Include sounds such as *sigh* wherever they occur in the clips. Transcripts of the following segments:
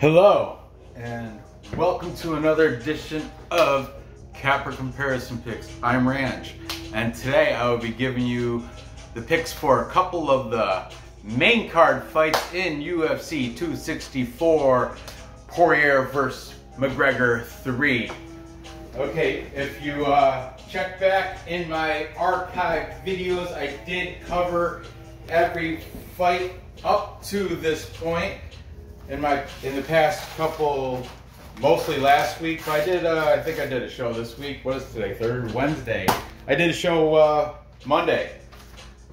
Hello, and welcome to another edition of Capper Comparison Picks. I'm Ranch, and today I will be giving you the picks for a couple of the main card fights in UFC 264, Poirier versus McGregor 3. Okay, if you uh, check back in my archive videos, I did cover every fight up to this point in my in the past couple, mostly last week. I did. Uh, I think I did a show this week. What is today? Third Wednesday. I did a show uh, Monday.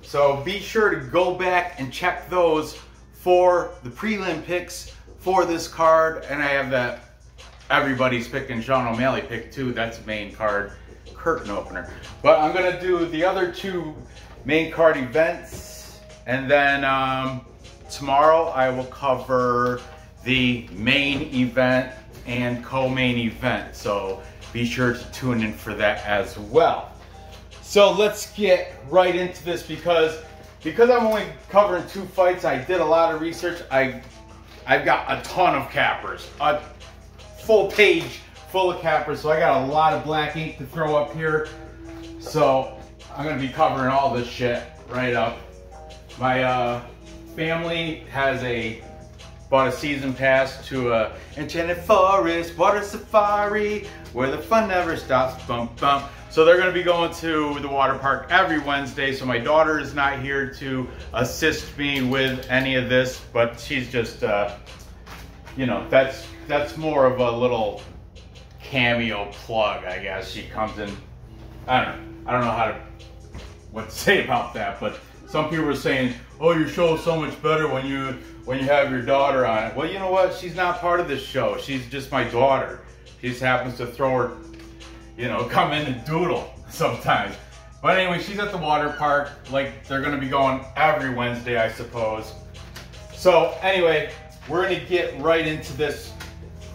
So be sure to go back and check those for the prelim picks for this card. And I have that everybody's picking Sean O'Malley pick too. That's main card curtain opener. But I'm gonna do the other two main card events, and then. Um, Tomorrow I will cover the main event and co-main event. So be sure to tune in for that as well. So let's get right into this because because I'm only covering two fights, I did a lot of research. I I've got a ton of cappers, a full page full of cappers. So I got a lot of black ink to throw up here. So I'm gonna be covering all this shit right up. My uh, family has a bought a season pass to a enchanted forest, water safari, where the fun never stops, bump bump. So they're gonna be going to the water park every Wednesday. So my daughter is not here to assist me with any of this, but she's just, uh, you know, that's that's more of a little cameo plug, I guess. She comes in, I don't know, I don't know how to, what to *laughs* say about that, but some people are saying, "Oh, your show is so much better when you when you have your daughter on it." Well, you know what? She's not part of this show. She's just my daughter. She just happens to throw her, you know, *laughs* come in and doodle sometimes. But anyway, she's at the water park. Like they're gonna be going every Wednesday, I suppose. So anyway, we're gonna get right into this,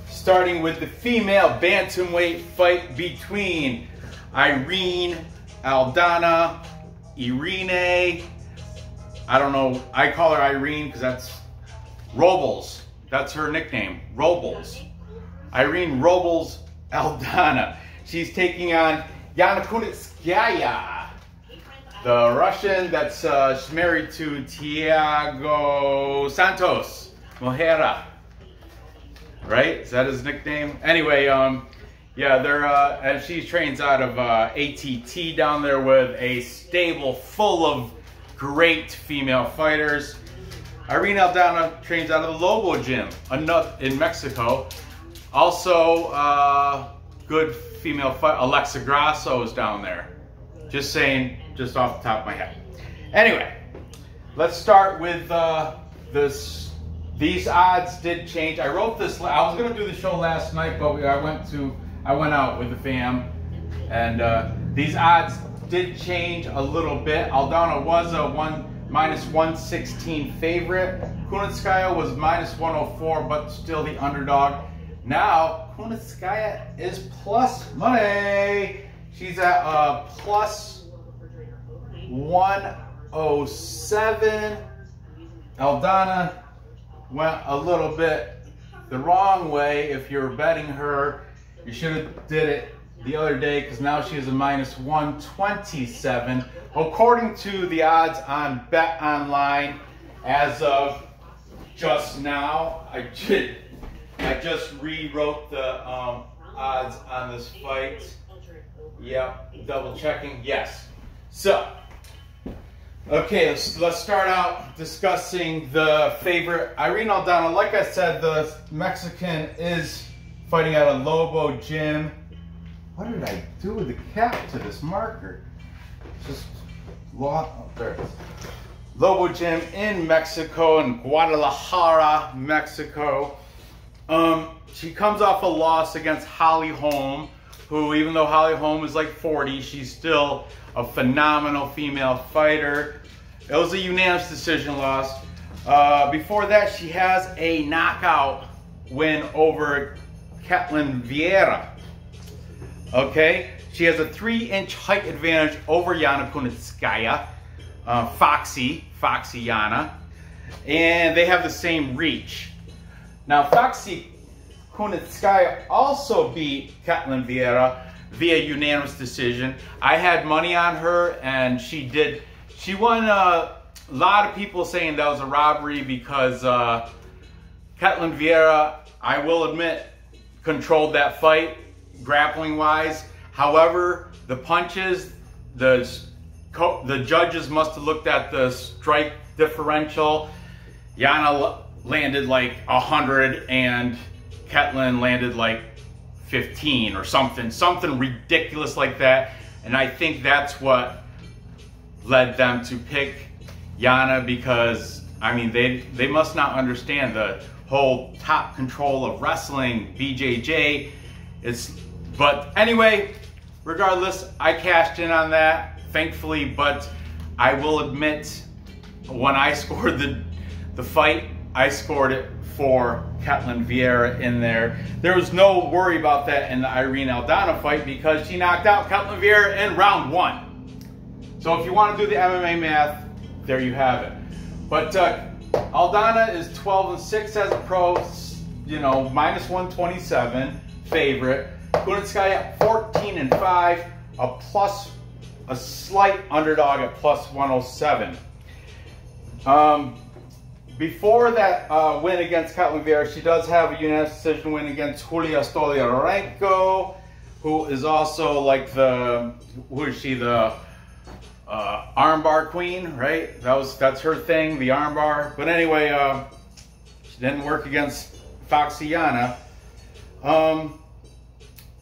starting with the female bantamweight fight between Irene Aldana, Irene I don't know. I call her Irene because that's Robles. That's her nickname, Robles. Irene Robles Aldana. She's taking on Yana Kunitskaya, the Russian that's uh, married to Thiago Santos Mojera. Right? Is that his nickname? Anyway, um, yeah, they're uh, and she trains out of uh, ATT down there with a stable full of great female fighters. Irene Aldana trains out of the Lobo Gym in Mexico. Also, uh, good female fight. Alexa Grasso is down there. Just saying, just off the top of my head. Anyway, let's start with uh, this. These odds did change. I wrote this. I was gonna do the show last night, but I went to I went out with the fam, and uh, these odds did change a little bit. Aldana was a one minus 116 favorite. Kunitskaya was minus 104, but still the underdog. Now, Kunitskaya is plus money. She's at uh, plus 107. Aldana went a little bit the wrong way. If you're betting her, you should have did it the other day because now she is a minus 127. According to the odds on Bet Online, as of just now, I did, I just rewrote the um, odds on this fight. Yep, double checking, yes. So, okay, let's, let's start out discussing the favorite. Irene Aldana, like I said, the Mexican is fighting at a Lobo gym. What did I do with the cap to this marker? Just lost, oh, there it is. Lobo Gym in Mexico, in Guadalajara, Mexico. Um, she comes off a loss against Holly Holm, who even though Holly Holm is like 40, she's still a phenomenal female fighter. It was a unanimous decision loss. Uh, before that, she has a knockout win over Ketlen Vieira. Okay, she has a three inch height advantage over Yana Kunitskaya, uh, Foxy, Foxy Yana, and they have the same reach. Now, Foxy Kunitskaya also beat Ketlen Vieira via unanimous decision. I had money on her and she did, she won uh, a lot of people saying that was a robbery because uh, Ketlen Vieira, I will admit, controlled that fight grappling wise. However, the punches, the the judges must have looked at the strike differential. Yana landed like 100 and Ketlen landed like 15 or something, something ridiculous like that. And I think that's what led them to pick Yana because, I mean, they, they must not understand the whole top control of wrestling, BJJ. But anyway, regardless, I cashed in on that, thankfully, but I will admit, when I *laughs* scored the, the fight, I scored it for Ketlen Vieira in there. There was no worry about that in the Irene Aldana fight because she knocked out Ketlen Vieira in round one. So if you want to do the MMA math, there you have it. But uh, Aldana is 12 and 6 as a pro, you know, minus 127 favorite. Kunitskaya 14 and 5, a plus, a slight underdog at plus 107. Um, before that uh, win against Ketlen Vieira, she does have a unanimous decision win against Julia Stoliarenko, who is also like the, who is she, the uh, armbar queen, right? That was That's her thing, the armbar. But anyway, uh, she didn't work against Foxiana. Um,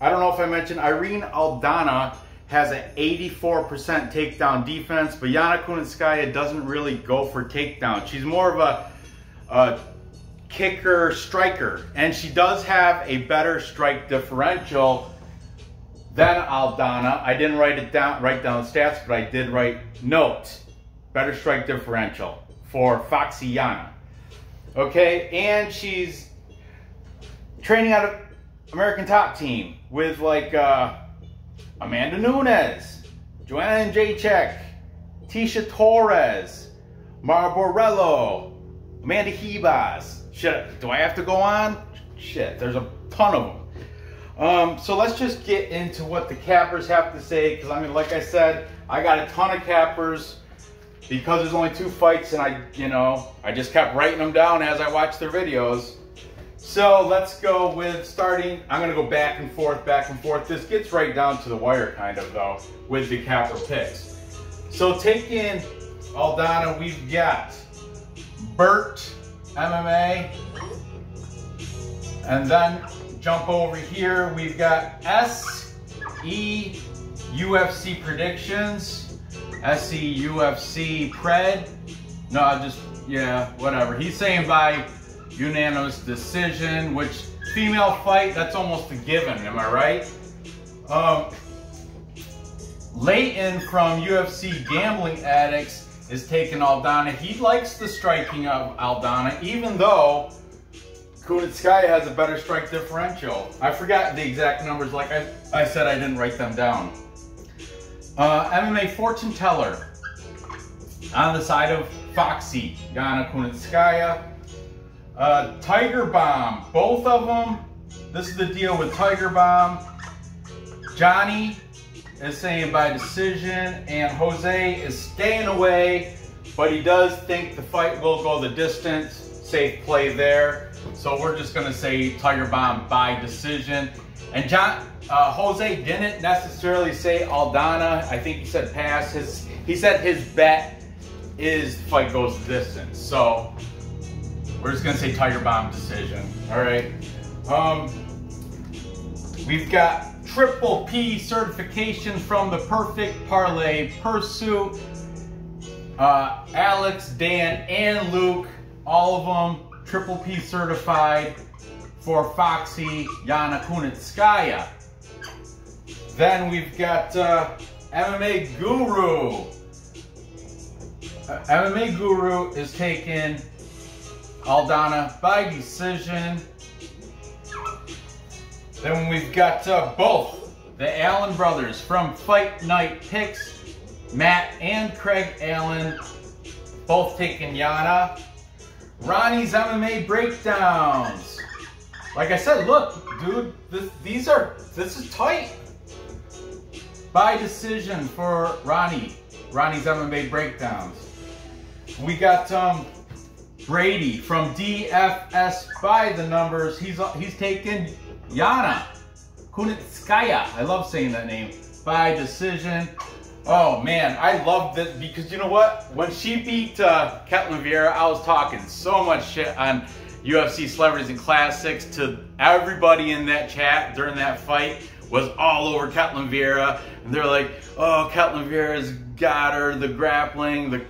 I don't know if I mentioned, Irene Aldana has an 84% takedown defense, but Yana Kunitskaya doesn't really go for takedown. She's more of a, a kicker striker, and she does have a better strike differential than Aldana. I didn't write it down, write down stats, but I did write note. Better strike differential for Foxiana. Okay, and she's training out of American Top Team with like uh, Amanda Nunes, Joanna Jacek, Tecia Torres, Mara Borella, Amanda Ribas. Shit, do I have to go on? Shit, there's a ton of them. Um, so let's just get into what the cappers have to say, because I mean, like I said, I got a ton of cappers because there's only two fights, and I, you know, I just kept writing them down as I watched their videos. So let's go with starting. I'm to go back and forth, back and forth. This gets right down to the wire, kind of, though, with the capper picks. So taking Aldana, we've got Bert MMA. And then jump over here, we've got SE UFC predictions. SE UFC pred. No, just, yeah, whatever. He's saying by unanimous decision, which female fight, that's almost a given, am I right? Um, Leighton from UFC Gambling Addicts is taking Aldana. He likes the striking of Aldana, even though Kunitskaya has a better strike differential. I forgot the exact numbers, like I, I said, I didn't write them down. Uh, MMA fortune teller on the side of Foxy, Yana Kunitskaya. Uh, Tiger Bomb, both of them. This is the deal with Tiger Bomb. Johnny is saying by decision, and Jose is staying away, but he does think the fight will go the distance. Safe play there. So we're just gonna say Tiger Bomb by decision. And John uh, Jose didn't necessarily say Aldana. I think he said pass. His he said his bet is fight goes the distance. So we're just gonna say Tiger Bomb decision. All right. Um, we've got triple P certification from the Perfect Parlay Pursuit. Uh, Alex, Dan, and Luke, all of them triple P certified for Foxy Yana Kunitskaya. Then we've got uh, MMA Guru. Uh, MMA Guru is taking Aldana by decision. Then we've got uh, both the Allen brothers from Fight Night Picks, Matt and Craig Allen, both taking Yana. Ronnie's MMA breakdowns. Like I said, look, dude, this, these are, this is tight. By decision for Ronnie. Ronnie's MMA breakdowns. We got um, Brady from DFS by the numbers. He's he's taken Yana Kunitskaya. I love saying that name. By decision. Oh man, I love this because you know what? When she beat uh, Ketlen Vieira, I was talking so much shit on UFC celebrities and classics to everybody in that chat during that fight was all over Ketlen Vieira. And they're like, oh, Ketlen Vieira's got her, the grappling, the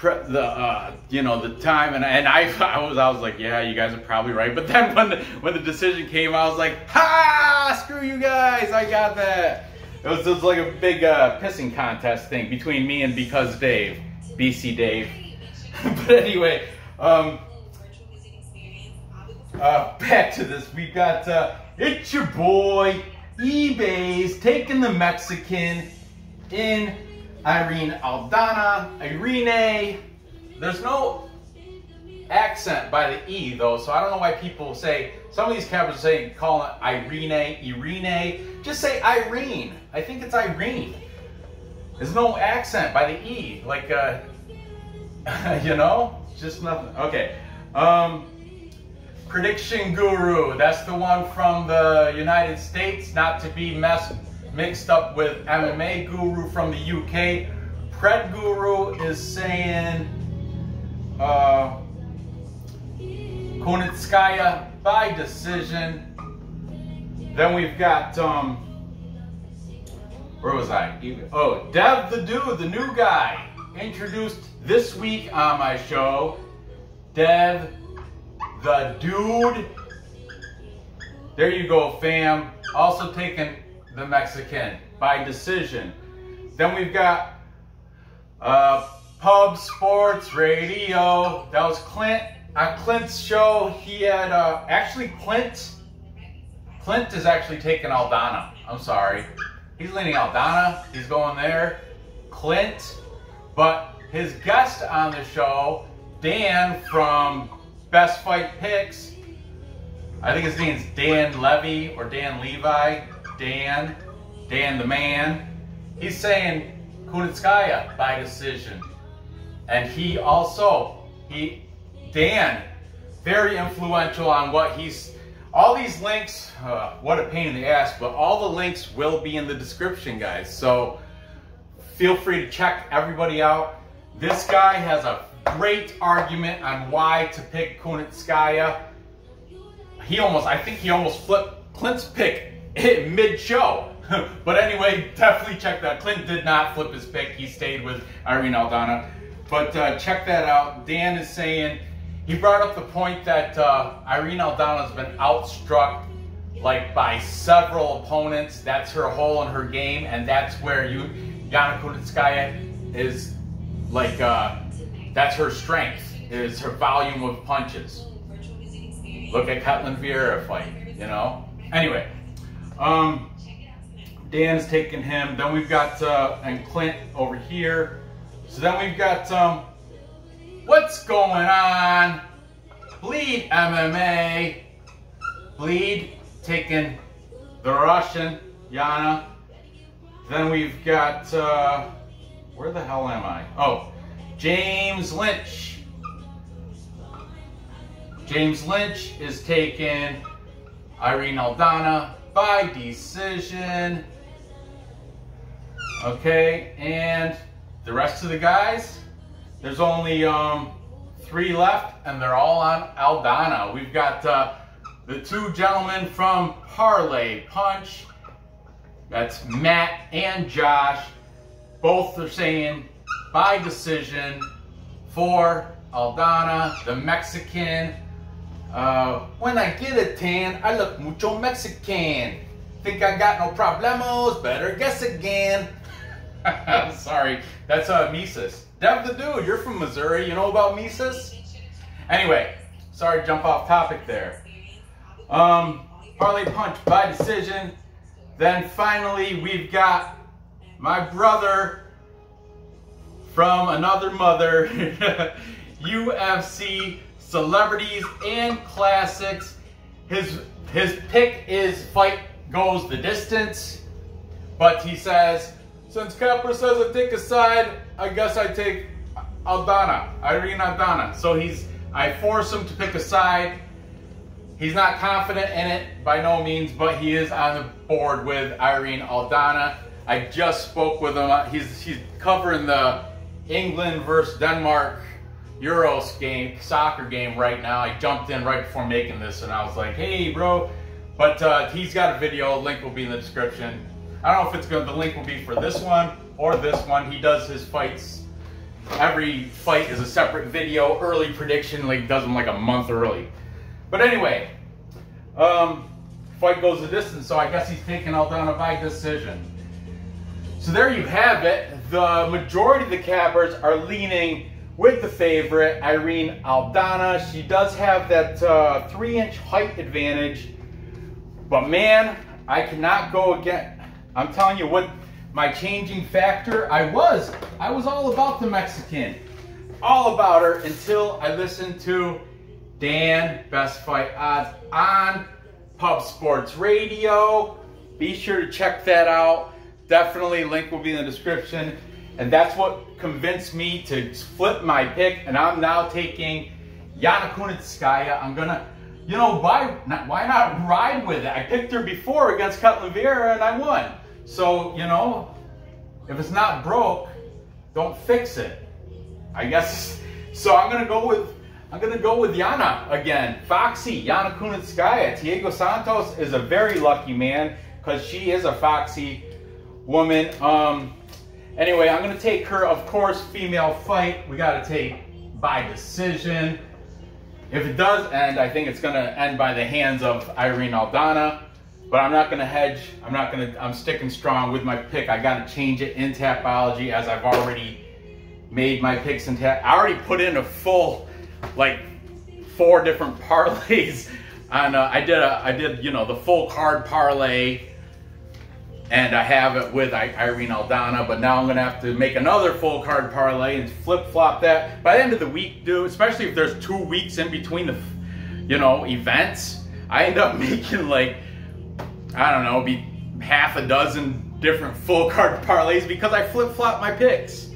the uh, you know the time and, and I, *laughs* I was I was like yeah you guys are probably right. But then when the when the decision came I was like ha screw you guys I got that. It was just like a big uh, pissing contest thing between me and because Dave BC Dave. *laughs* But anyway um, uh, back to this. We got uh, it's your boy eBay's taking the Mexican in Irene Aldana, Irene. There's no accent by the E though, so I don't know why people say, some of these cameras say, call it Irene, Irene. Just say Irene. I think it's Irene. There's no accent by the E, like, uh, *laughs* you know, just nothing. Okay. Um, Prediction Guru, that's the one from the United States, not to be messed mixed up with MMA Guru from the UK. Pred Guru is saying uh, Kunitskaya by decision. Then we've got, um, where was I? Oh, Dev the Dude, the new guy, introduced this week on my show. Dev the Dude. There you go, fam. Also taking the Mexican by decision. Then we've got uh, Pub Sports Radio. That was Clint. On Clint's show, he had uh, actually Clint. Clint is actually taking Aldana. I'm sorry. He's leaning Aldana. He's going there. Clint. But his guest on the show, Dan from Best Fight Picks, I think his name's Dan Levy or Dan Levi. Dan, Dan the man, he's saying Kunitskaya by decision. And he also, he, Dan, very influential on what he's, all these links, uh, what a pain in the ass, but all the links will be in the description, guys. So feel free to check everybody out. This guy has a great argument on why to pick Kunitskaya. He almost, I think he almost flipped Clint's pick *laughs* mid-show. *laughs* but anyway, definitely check that. Clint did not flip his pick. He stayed with Irene Aldana. But uh, check that out. Dan is saying, he brought up the point that uh, Irene Aldana has been outstruck like by several opponents. That's her hole in her game, and that's where you, Yana Kunitskaya is like, uh, that's her strength, is her volume of punches. Look at Ketlen Vieira fight, you know? Anyway, um, Dan's taking him. Then we've got, uh, and Clint over here. So then we've got, um, what's going on? Bleed MMA. Bleed taking the Russian, Yana. Then we've got, uh, where the hell am I? Oh, James Lynch. James Lynch is taking Irene Aldana by decision. Okay, and the rest of the guys, there's only um, three left, and they're all on Aldana. We've got uh, the two gentlemen from Parlay Punch. That's Matt and Josh. Both are saying by decision for Aldana, the Mexican uh, when I get a tan, I look mucho Mexican. Think I got no problemos? Better guess again. *laughs* I'm Sorry, that's uh, Mises. Dev the dude, you're from Missouri. You know about Mises? Anyway, sorry, jump off topic there. Um, parlay punch by decision. Then finally, we've got my brother from another mother, *laughs* UFC celebrities and classics. His his pick is fight goes the distance, but he says, since Capra says I take a side, I guess I take Aldana, Irene Aldana. So he's, I force him to pick a side. He's not confident in it by no means, but he is on the board with Irene Aldana. I just spoke with him. He's, he's covering the England versus Denmark Euros game, soccer game right now. I jumped in right before making this and I was like, hey bro, but uh, he's got a video, link will be in the description. I don't know if it's to, the link will be for this one or this one. He does his fights, every fight is a separate video, early prediction, like does them like a month early. But anyway, um, fight goes the distance, so I guess he's taking Aldana by decision. So there you have it. The majority of the cappers are leaning with the favorite, Irene Aldana. She does have that uh, three inch height advantage but man, I cannot go again. I'm telling you what my changing factor, I was, I was all about the Mexican. All about her until I listened to Dan Best Fight Odds on Pub Sports Radio. Be sure to check that out. Definitely, link will be in the description. And that's what convinced me to flip my pick. And I'm now taking Yana Kunitskaya. I'm gonna you know, why not, why not ride with it? I picked her before against Ketlen Vieira and I won. So, you know, if it's not broke, don't fix it. I guess, *laughs* so I'm going to go with, I'm going to go with Yana again. Foxy, Yana Kunitskaya. Diego Santos is a very lucky man because she is a foxy woman. Um, anyway, I'm to take her, of course, female fight. We got to take by decision. If it does end, I think it's to end by the hands of Irene Aldana. But I'm not to hedge. I'm not to, I'm sticking strong with my pick. I got to change it in Tapology as I've already made my picks in Tap. I already put in a full, like, four different *laughs* parlays. And uh, I did a, I did, you know, the full card parlay and I have it with Irene Aldana, but now I'm gonna have to make another full card parlay and flip flop that. By the end of the week, dude, especially if there's two weeks in between the, you know, events, I end up *laughs* making like, I don't know, be half a dozen different full card parlays because I flip flop my picks.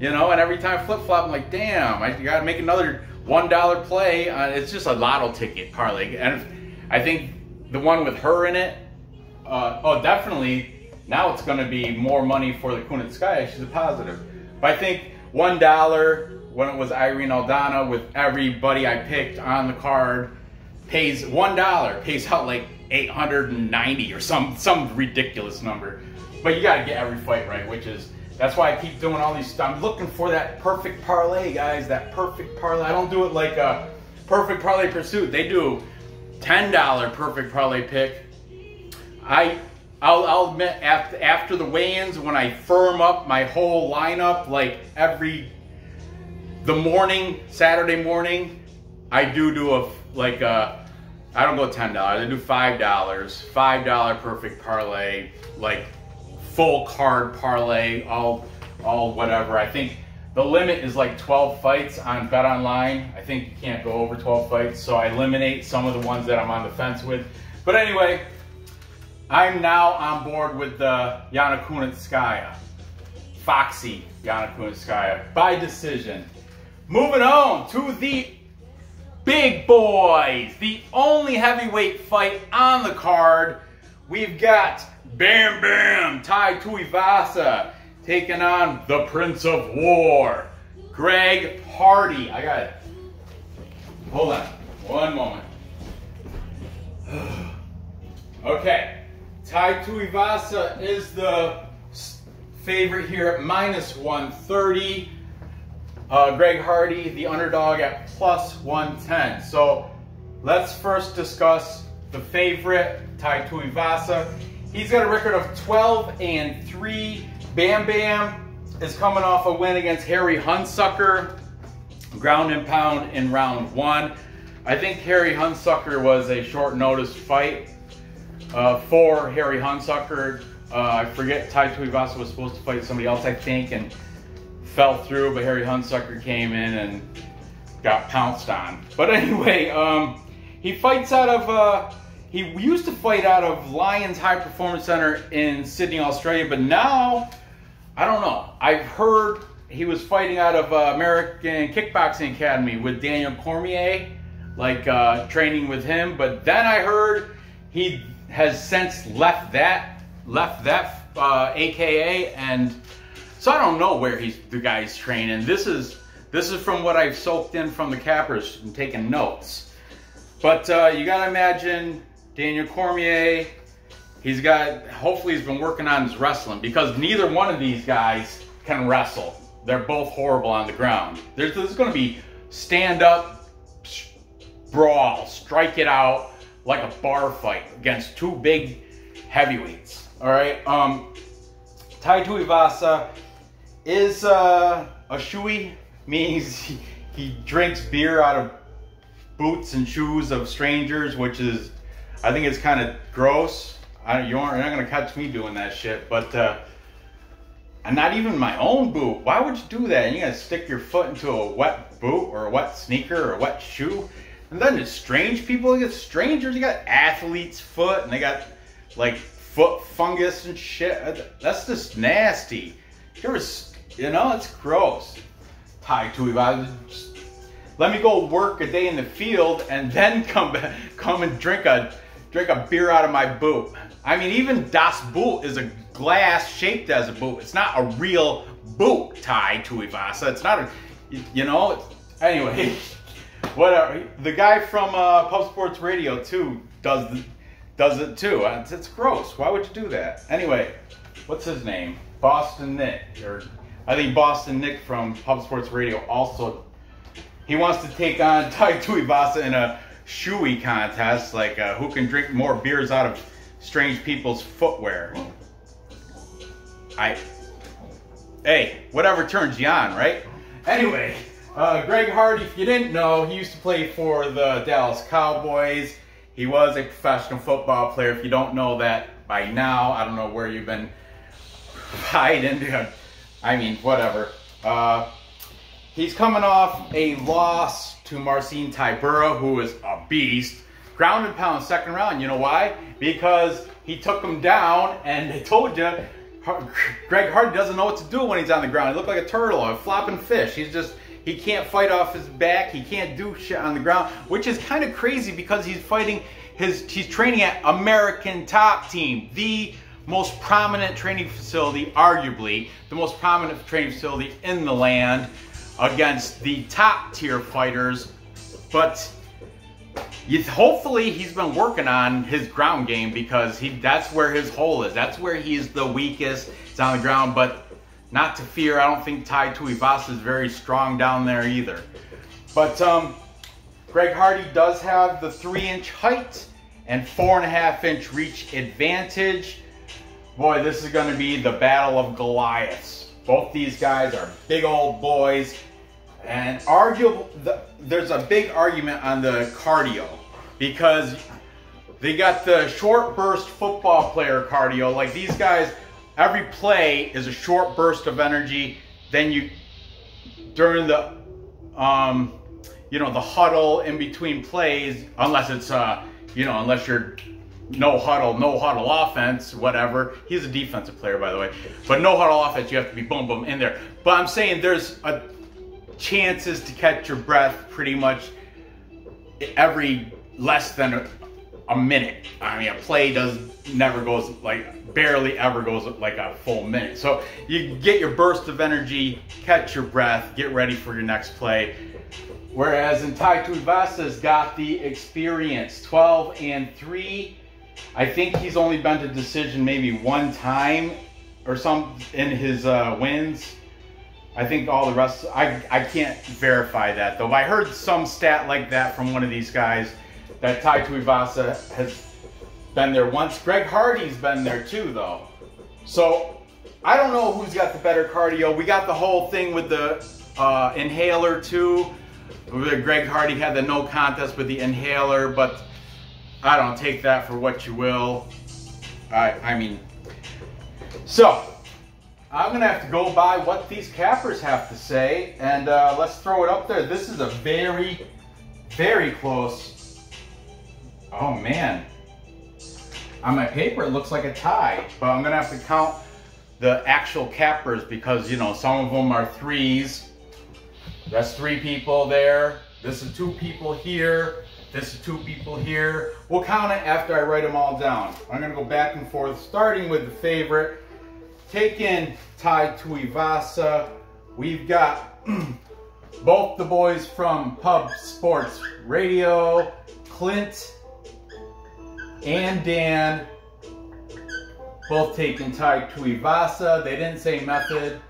You know, and every time I flip flop, I'm like, damn, I gotta make another $1 play. Uh, it's just a lotto ticket parlay. And I think the one with her in it, uh, oh, definitely, now it's going to be more money for the Kunitskaya. She's a positive. But I think $1 when it was Irene Aldana with everybody I picked on the card pays $1, pays out like 890 or some, some ridiculous number. But you got to get every fight right, which is, that's why I keep doing all these. I'm looking for that perfect parlay, guys, that perfect parlay. I don't do it like a perfect parlay pursuit. They do $10 perfect parlay pick, I, I'll, I'll admit after, after the weigh-ins, when I firm up my whole lineup, like every, the morning, Saturday morning, I do do a, like a, I don't go $10, I do $5, $5 perfect parlay, like full card parlay, all, all whatever. I think the limit is like 12 fights on Bet Online. I think you can't go over 12 fights, so I eliminate some of the ones that I'm on the fence with. But anyway, I'm now on board with the Yana Kunitskaya. Foxy Yana Kunitskaya by decision. Moving on to the big boys. The only heavyweight fight on the card. We've got Bam Bam Tai Tuivasa taking on the Prince of War. Greg Hardy. I got it. Hold on. One moment. *sighs* okay. Tai Tuivasa is the favorite here at minus 130. Uh, Greg Hardy, the underdog at plus 110. So let's first discuss the favorite, Tai Tuivasa. He's got a record of 12 and 3. Bam Bam is coming off a win against Harry Hunsucker, ground and pound in round one. I think Harry Hunsucker was a short notice fight uh, for Harry Hunsucker. Uh, I forget Tai Tuivasa was supposed to fight somebody else, I think, and fell through, but Harry Hunsucker came in and got pounced on. But *laughs* anyway, um, he fights out of, uh, he used to fight out of Lions High Performance Center in Sydney, Australia, but now, I don't know. I've heard he was fighting out of uh, American Kickboxing Academy with Daniel Cormier, like uh, training with him. But then I heard he has since left that, left that uh, AKA, and so I don't know where he's the guy's training. This is this is from what I've soaked in from the cappers and taken notes. But uh, you gotta imagine Daniel Cormier. He's got, hopefully he's been working on his wrestling because neither one of these guys can wrestle. They're both horrible on the ground. There's, there's gonna be stand up, brawl, strike it out like a bar fight against two big heavyweights. All right. Um, Tai Tuivasa is uh, a shoey, *laughs* means he, he drinks beer out of boots and shoes of strangers, which is, I think it's kind of gross. I, you aren't, you're not gonna catch me doing that shit, but uh, and not even my own boot. Why would you do that? And You gotta stick your foot into a wet boot or a wet sneaker or a wet shoe. And then it's strange people, you got strangers, you got athlete's foot, and they got like foot fungus and shit. That's just nasty. There's, you know, it's gross. Tai Tuivasa, let me go work a day in the field and then *laughs* come come and drink a drink a beer out of my boot. I mean, even Das Boot is a glass shaped as a boot. It's not a real boot Tai Tuivasa. It's not a, you know. Anyway, *laughs* whatever. The guy from uh, Pub Sports Radio too does does it too. It's, it's gross. Why would you do that? Anyway, what's his name? Boston Nick, or I think Boston Nick from Pub Sports Radio also. He wants to take on *laughs* Tai Tuivasa in a shoey contest, like uh, who can drink more beers out of strange people's footwear. I, hey, whatever turns you on, right? Anyway, uh, Greg Hardy, if you didn't know, he used to play for the Dallas Cowboys. He was a professional football player. If you don't know that by now, I don't know where you've been hiding. I mean, whatever. Uh, he's coming off a loss to Marcin Tybura, who is a beast. Ground and pound second round. You know why? Because he took him down, and they told you Greg Hardy doesn't know what to do when he's on the ground. He looked like a turtle, a flopping fish. He's just he can't fight off his back. He can't do shit on the ground, which is kind of crazy because he's fighting his, he's training at American Top Team, the most prominent training facility, arguably the most prominent training facility in the land against the top tier fighters. But you, hopefully he's been working on his ground game because he that's where his hole is. That's where he's the weakest. It's on the ground, but not to fear, I don't think Tai Tuivasa is very strong down there either. But um, Greg Hardy does have the three inch height and four and a half inch reach advantage. Boy, this is gonna be the battle of Goliaths. Both these guys are big old boys and arguable, the, there's a big argument on the cardio because they got the short burst football player cardio. Like these guys, every play is a short burst of energy. Then you, during the, um, you know, the huddle in between plays, unless it's, uh, you know, unless you're no huddle, no huddle offense, whatever. He's a defensive player, by the way. But no huddle offense, you have to be boom, boom in there. But I'm saying there's a chances to catch your breath pretty much every less than a, minute. I mean, a play does never goes like barely ever goes like a full minute. So you get your burst of energy, catch your breath, get ready for your next play. Whereas in Tai Tuivasa's got the experience, 12 and 3. I think he's only been to decision maybe one time or some in his uh, wins. I think all the rest, I, I can't verify that though. I heard some stat like that from one of these guys that Tai Tuivasa has been there once. Greg Hardy's been there too though. So I don't know who's got the better cardio. We got the whole thing with the uh, inhaler too. Greg Hardy had the no contest with the inhaler, but I don't take that for what you will. I, I mean, so I'm gonna have to go by what these cappers have to say, and uh, let's throw it up there. This is a very, very close. Oh man, on my paper it looks like a tie, but I'm gonna have to count the actual cappers because you know some of them are threes. That's three people there. This is two people here. This is two people here. We'll count it after I write them all down. I'm gonna go back and forth, starting with the favorite. Take in Tai Tuivasa. We've got *clears throat* both the boys from Pub Sports Radio, Clint and Dan, both taking Tai Tuivasa. They didn't say method,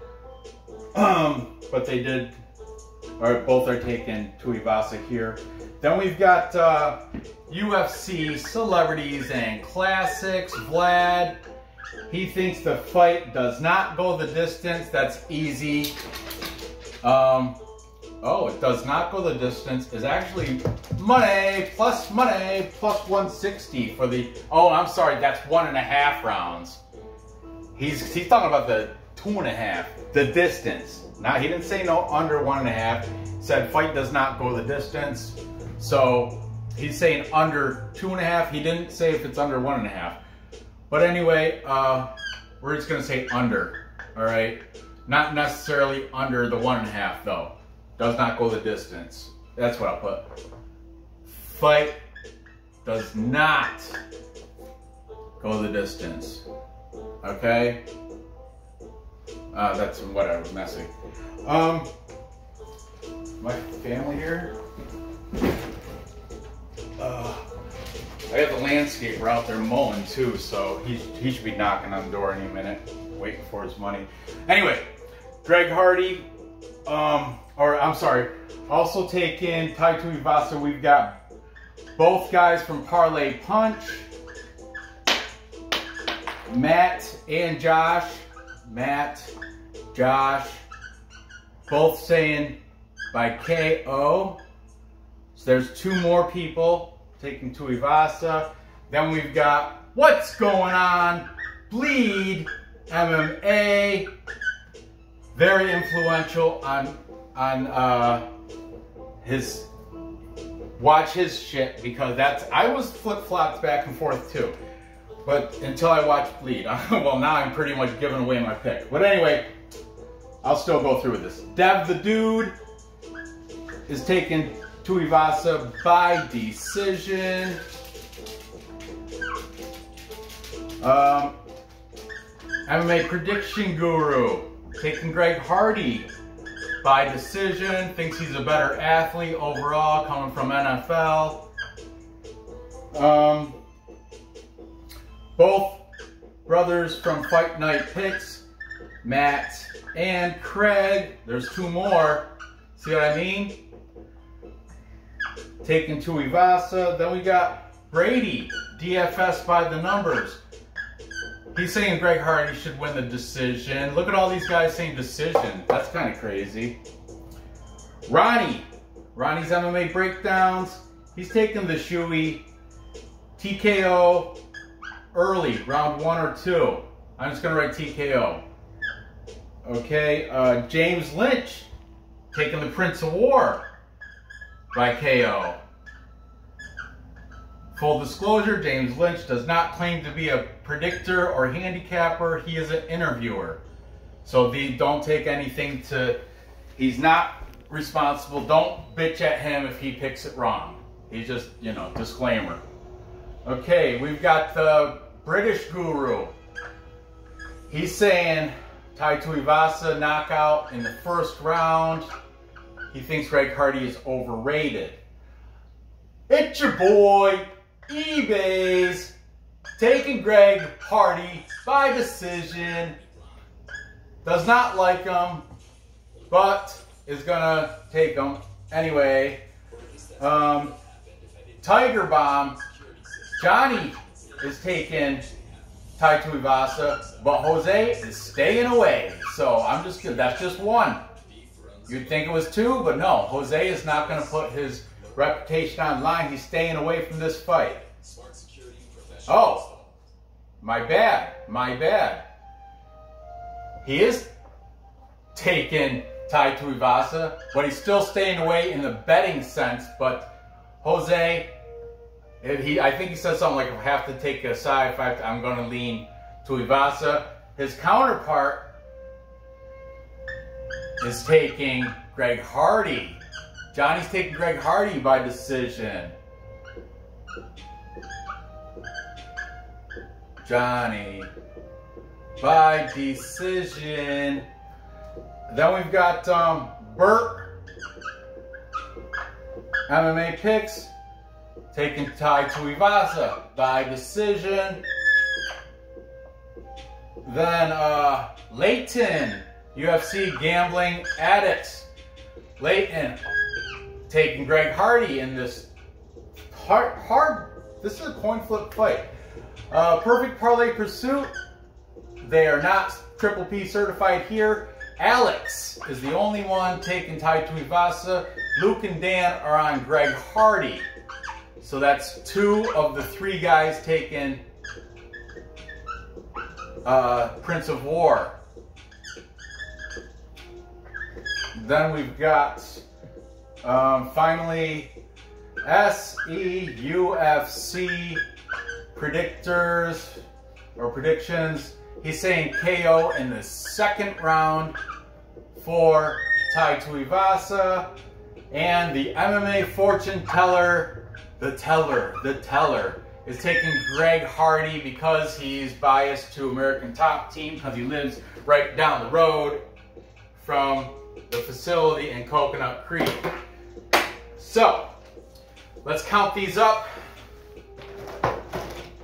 um, but they did, or both are taking Tuivasa here. Then we've got uh, UFC celebrities and classics. Vlad, he thinks the fight does not go the distance. That's easy. Um, oh, it does not go the distance. Is actually money plus money plus 160 for the. Oh, I'm sorry. That's one and a half rounds. He's he's talking about the two and a half, the distance. Now he didn't say no under one and a half. Said fight does not go the distance. So he's saying under two and a half. He didn't say if it's under one and a half. But anyway, uh, we're just gonna say under, all right? Not necessarily under the one and a half though. Does not go the distance. That's what I'll put. Fight does not go the distance, okay? Uh, that's whatever, messy. Um, my family here, uh, I got the landscaper out there mowing too, so he, he should be knocking on the door any minute, waiting for his money. Anyway, Greg Hardy, um, or I'm sorry, also take in Tai Tuivasa. We've got both guys from Parlay Punch, Matt and Josh. Matt, Josh, both saying by KO. So there's two more people taking Tuivasa. Then we've got What's Going On? Bleed, MMA. Very influential on on uh, his watch his shit because that's I was flip flopped back and forth too. But until I watched Bleed, *laughs* well now I'm pretty much giving away my pick. But anyway, I'll still go through with this. Dev the Dude is taking Tuivasa by decision. Um, MMA Prediction Guru taking Greg Hardy by decision. Thinks he's a better athlete overall, coming from NFL. Um, both brothers from Fight Night Picks, Matt and Craig. There's two more. See what I mean? taken Tuivasa. Then we got Brady, DFS by the numbers. He's saying Greg Hardy should win the decision. Look at all these guys saying decision. That's kind of crazy. Ronnie, Ronnie's MMA breakdowns. He's taking the Shoey TKO early, round one or two. I'm just gonna write TKO. Okay, uh, James Lynch taking the Prince of War by KO. Full disclosure, James Lynch does not claim to be a predictor or handicapper. He is an interviewer. So the, don't take anything to, he's not responsible. Don't bitch at him if he picks it wrong. He's just, you know, disclaimer. Okay, we've got the British guru. He's saying Tai Tuivasa knockout in the first round. He thinks Greg Hardy is overrated. It's your boy, eBay's, taking Greg Hardy by decision. Does not like him, but is gonna take him anyway. Um, Tiger Bomb, Johnny is taking Tai Tuivasa, but Jose is staying away. So I'm just that's just one. You'd think it was two, but no. Jose is not going to put his reputation on line. He's staying away from this fight. Oh, my bad. My bad. he is taking Tai Tuivasa, but he's still staying away in the betting sense. But Jose, he, I think he said something like, if I have to take a side, if I to, I'm going to lean Tuivasa. His counterpart is taking Greg Hardy. Johnny's taking Greg Hardy by decision. Johnny by decision. Then we've got um, Bert, MMA picks, taking Tai Tuivasa by decision. Then uh, Leighton, UFC gambling addicts. Leighton taking Greg Hardy in this hard, hard. This is a coin flip fight. Uh, perfect parlay pursuit. They are not triple P certified here. Alex is the only one taking Tai Tuivasa. Luke and Dan are on Greg Hardy. So that's two of the three guys taking uh, Prince of War. Then we've got um, finally SEUFC predictors or predictions. He's saying KO in the second round for Tai Tuivasa. And the MMA fortune teller, the teller, the teller, is taking Greg Hardy because he's biased to American Top Team because he lives right down the road from the facility in Coconut Creek. So, let's count these up.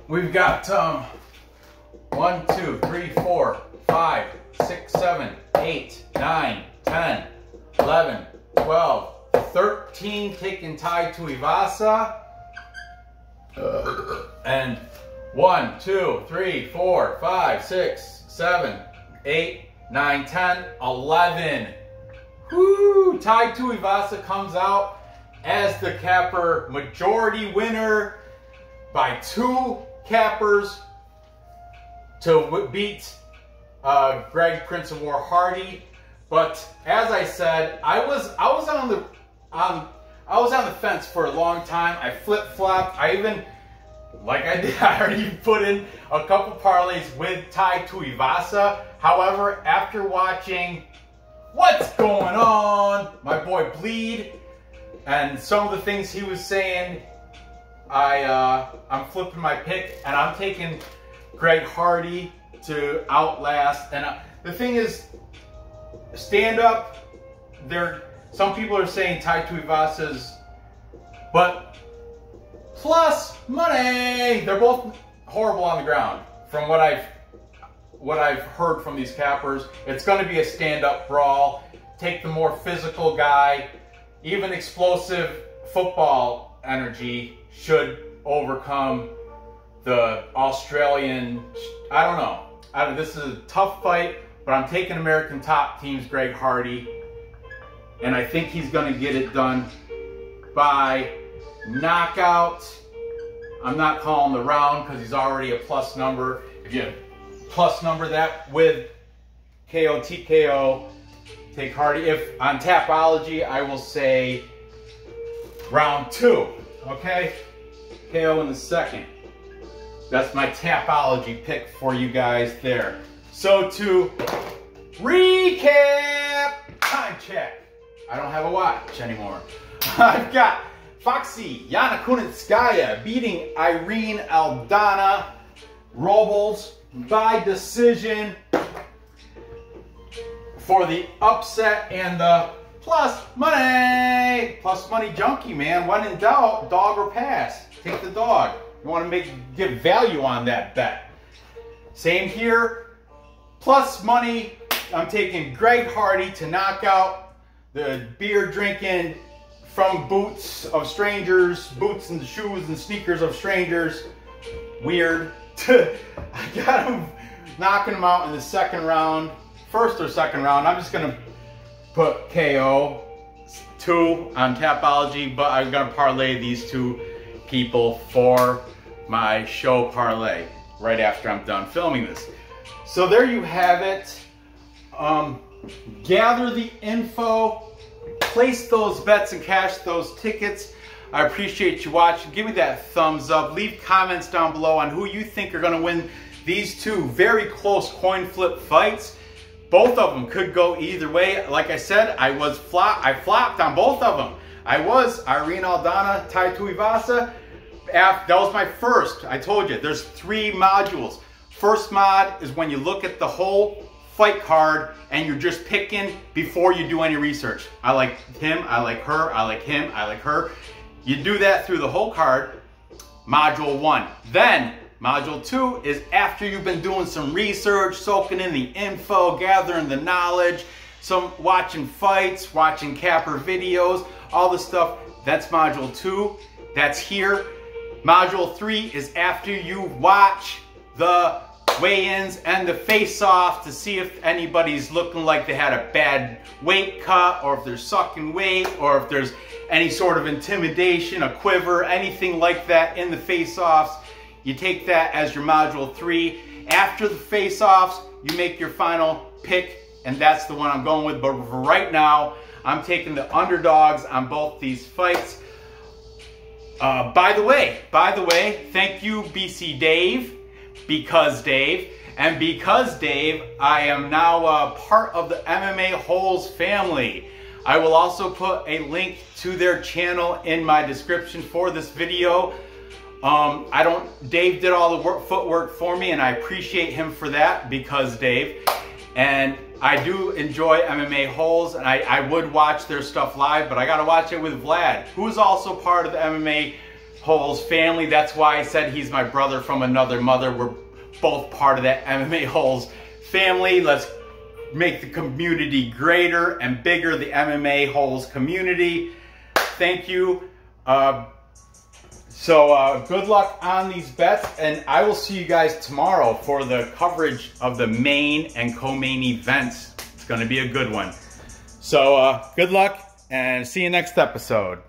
We've got um, one, two, three, four, five, six, seven, eight, nine, 10, 11, 12, 13 taking Tai Tuivasa. Uh, and one, two, three, four, five, six, seven, eight, nine, 10, 11. Whoo! Tai Tuivasa comes out as the capper majority winner by two cappers to beat uh, Greg Prince of War Hardy. But as I said, I was I was on the on I was on the fence for a long time. I flip flopped. I even like I *laughs* did. I already put in a couple parlays with Tai Tuivasa. However, after watching what's going on, my boy Bleed, and some of the things he was saying, I uh, I'm flipping my pick and I'm taking Greg Hardy to outlast. And uh, the thing is, stand up. There, some people are saying Tai Tuivasa's, but plus money. They're both horrible on the ground. From what I've what I've heard from these cappers, it's going to be a stand-up brawl. Take the more physical guy. Even explosive football energy should overcome the Australian. I don't know. I this is a tough fight, but I'm taking American top teams Greg Hardy, and I think he's going to get it done by knockout. I'm not calling the round because he's already a plus number. If you plus number that with KO, TKO, take Hardy. If on Tapology, I will say round two, okay? KO in the second. That's my Tapology pick for you guys there. So to recap, time check. I don't have a watch anymore. *laughs* I've got Foxy Yana Kunitskaya beating Irene Aldana Robles by decision for the upset and the plus money. Plus money junkie, man. When in doubt, dog or pass. Take the dog. You want to make get value on that bet. Same here. Plus money. I'm taking Greg Hardy to knock out the beer drinking from boots of strangers, boots and shoes and sneakers of strangers. Weird. *laughs* I got him knocking him out in the second round, first or second round. I'm just gonna put KO two on Tapology, but I'm gonna parlay these two people for my show parlay right after I'm done filming this. So there you have it. Um, gather the info, place those bets and cash those tickets. I appreciate you watching. Give me that thumbs up. Leave comments down below on who you think are to win these two very close coin flip fights. Both of them could go either way. Like I said, I was flop. I flopped on both of them. I was Irene Aldana, Tai Tuivasa. That was my first. I told you, there's three modules. First mod is when you look at the whole fight card and you're just picking before you do any research. I like him, I like her, I like him, I like her. You do that through the whole card, module one. Then module two is after you've been doing some research, soaking in the info, gathering the knowledge, some watching fights, watching capper videos, all the stuff. That's module two. That's here. Module three is after you watch the weigh-ins and the face-off to see if anybody's looking like they had a bad weight cut or if they're sucking weight or if there's any sort of intimidation, a quiver, anything like that in the face-offs. You take that as your module three. After the face-offs, you make your final pick and that's the one I'm going with. But right now, I'm taking the underdogs on both these fights. Uh, by the way, by the way, thank you, BC Dave, because Dave, and because Dave, I am now a part of the MMA Holes family. I will also put a link to their channel in my description for this video. Um, I don't, Dave did all the work, footwork for me and I appreciate him for that because Dave. And I do enjoy MMA Holes, and I, I would watch their stuff live, but I gotta watch it with Vlad, who is also part of the MMA Holes family. That's why I said he's my brother from another mother. We're both part of that MMA Holes family. Let's make the community greater and bigger, the MMA Holes community. Thank you. Uh, so uh, good luck on these bets, and I will see you guys tomorrow for the coverage of the main and co-main events. It's going to be a good one. So uh, good luck, and see you next episode.